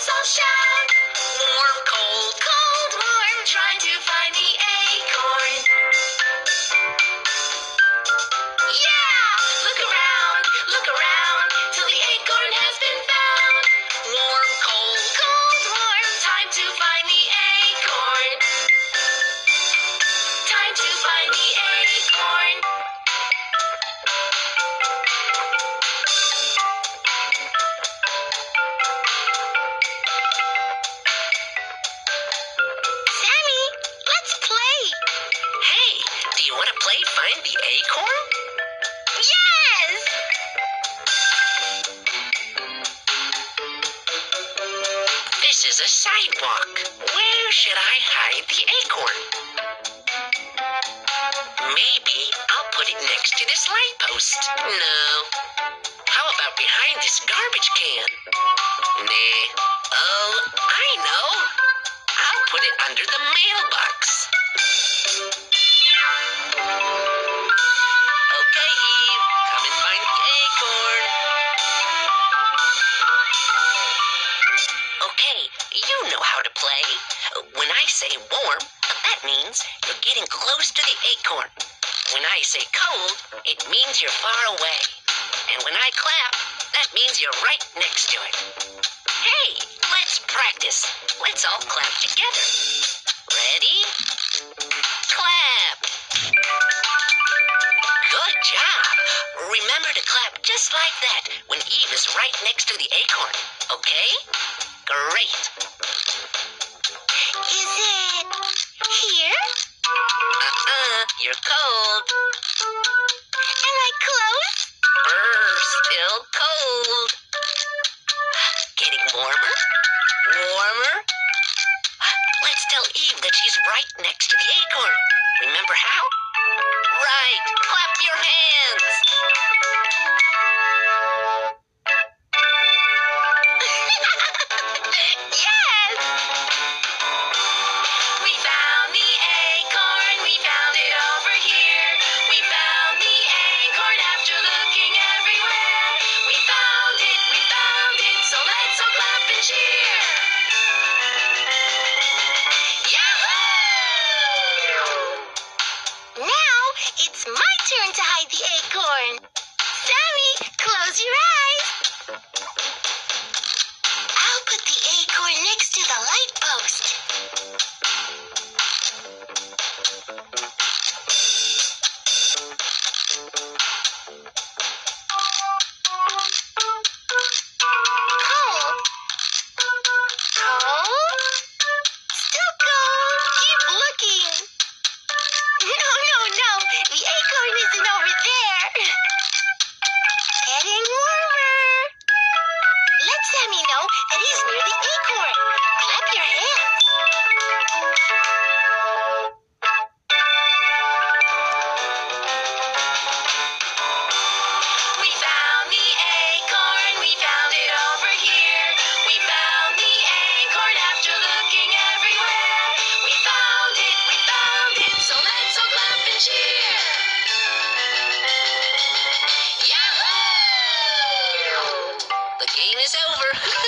so shy. Is a sidewalk. Where should I hide the acorn? Maybe I'll put it next to this light post. No. How about behind this garbage can? Nah. Oh, I know. I'll put it under the mailbox. Okay, you know how to play. When I say warm, that means you're getting close to the acorn. When I say cold, it means you're far away. And when I clap, that means you're right next to it. Hey, let's practice. Let's all clap together. Ready? Clap. Good job. Remember to clap just like that when Eve is right next to the acorn. Okay? You're cold. Am I close? Brr, still cold. Getting warmer? Warmer? Let's tell Eve that she's right next to the acorn. Remember how? Right. Clap your hands. Hide the acorn. Sammy, close your eyes. I'll put the acorn next to the light post. it's over.